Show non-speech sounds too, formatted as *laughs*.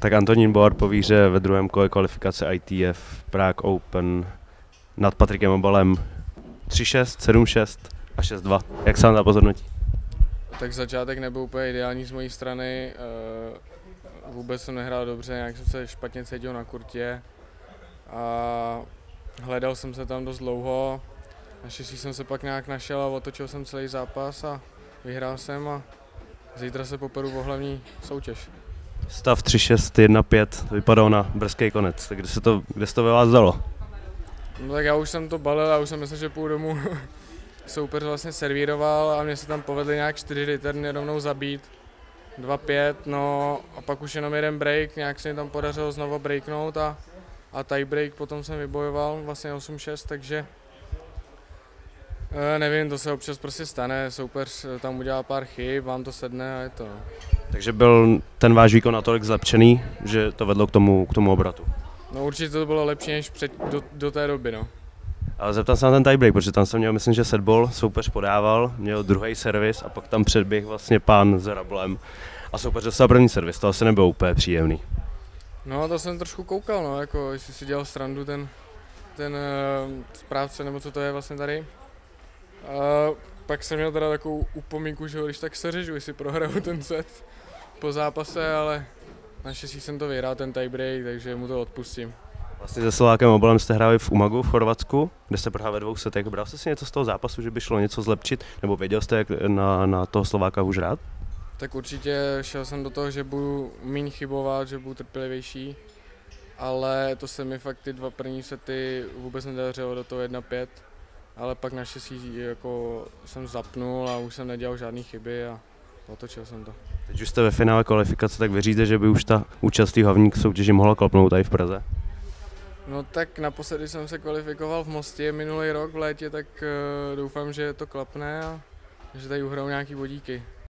Tak Antonín Bohr po výhře ve druhém kole kvalifikace ITF Prague Open nad Patrikem Obalem 3-6, 7-6 a 6-2. Jak se vám pozornotí? Tak začátek nebyl úplně ideální z mojí strany. eh, Vůbec jsem nehrál dobře, nějak jsem se špatně cítil na kurtě. A hledal jsem se tam dost dlouho. Naštěstí jsem se pak nějak našel a otočil jsem celý zápas a vyhrál jsem a zítra se poperu o hlavní soutěž. Stav 3-6, 1-5, to vypadalo na brzký konec. Tak kde se to, kde se to ve vás dalo? No tak já už jsem to balil a už jsem myslel, že půjdu domů. *laughs* Soupeř vlastně servíroval a mě se tam povedli nějak čtyři returny rovnou zabít. 2-5, no a pak už jenom jeden break, nějak se mi tam podařilo znovu breaknout a, a tie break potom jsem vybojoval, vlastně 8-6, takže nevím, to se občas prostě stane, soupeř eh, tam udělá pár chyb, vám to sedne a je to. no. Takže byl ten váš výkon natolik zlepšený, že to vedlo k tomu, k tomu obratu. No určitě to bylo lepší než před, do, do té doby, no. Ale zeptám se na ten tiebreak, protože tam jsem měl, myslím, že setball, soupeř podával, měl druhý servis a pak tam předběh vlastně pán s Rablem. A soupeř dostal první servis, to asi nebylo úplně příjemný. No to jsem trošku koukal, no, jako jestli si dělal srandu ten, ten uh, správce, nebo co to je vlastně tady. Uh, pak jsem měl teda takovou upomínku, že ho když tak seřežu, jestli prohraju ten set po zápase, ale naštěstí jsem to vyhrál, ten tiebreak, takže mu to odpustím. Vlastně se Slovákem obalem jste hráli v Umagu v Chorvatsku, kde jste prohrál ve dvou setech. Bral jste si něco z toho zápasu, že by šlo něco zlepšit, nebo věděl jste, jak na, na toho Slováka už hrát? Tak určitě šel jsem do toho, že budu méně chybovat, že budu trpělivější, ale to se mi fakt ty dva první sety vůbec nedařilo do toho 1-5, ale pak naštěstí jako jsem zapnul a už jsem nedělal žádné chyby a otočil jsem to. Teď už jste ve finále kvalifikace, tak věříte, že by už ta účast v hlavní soutěži mohla klapnout tady v Praze? No tak naposledy jsem se kvalifikoval v Mostě minulý rok v létě, tak uh, doufám, že to klapne a že tady uhrajou nějaký bodíky.